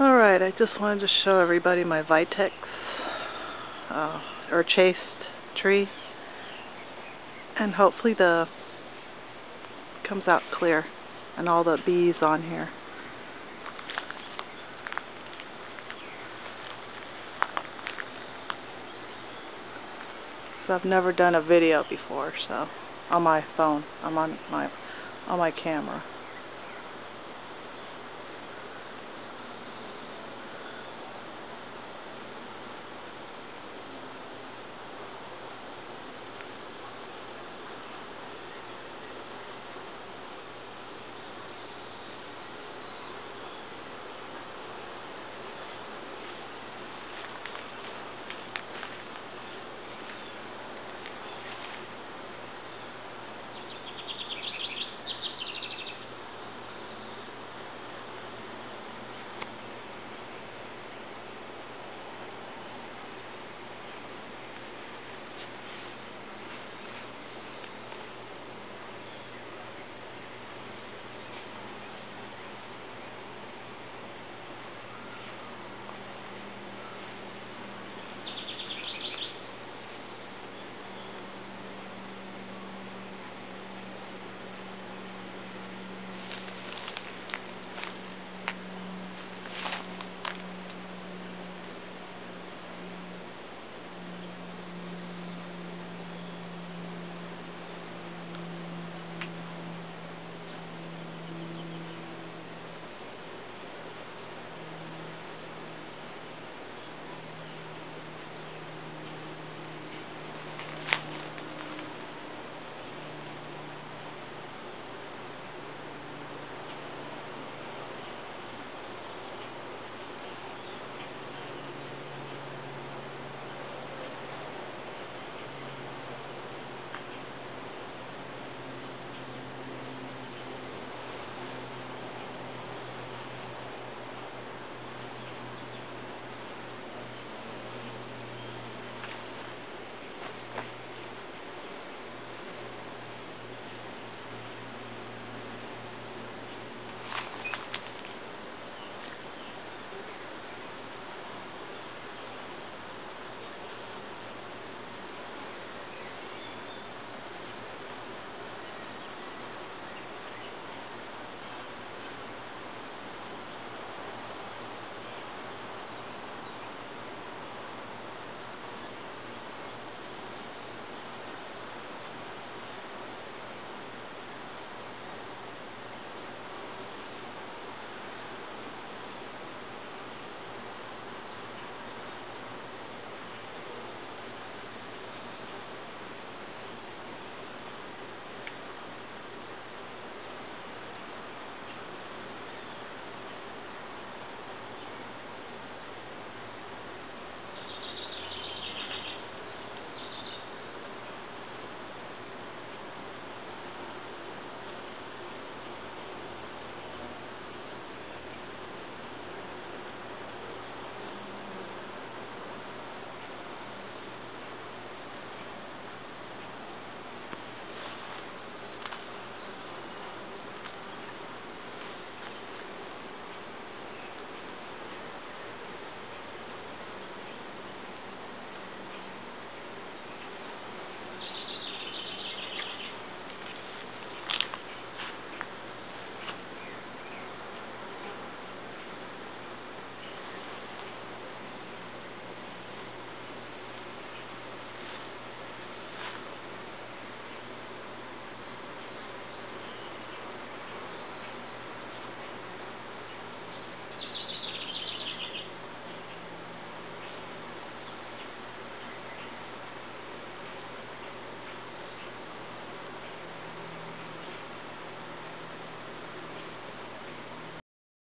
Alright, I just wanted to show everybody my Vitex uh, or Chaste tree and hopefully the comes out clear and all the bees on here. So I've never done a video before so on my phone. I'm on my on my camera.